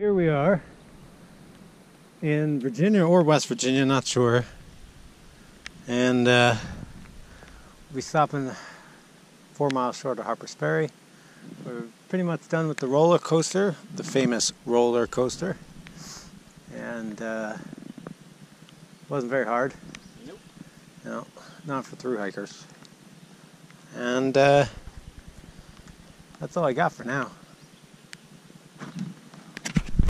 Here we are in Virginia or West Virginia, not sure. And uh, we'll be stopping four miles short of Harper's Ferry. We're pretty much done with the roller coaster, the famous roller coaster. And uh, wasn't very hard. Nope. No, not for through hikers. And uh, that's all I got for now.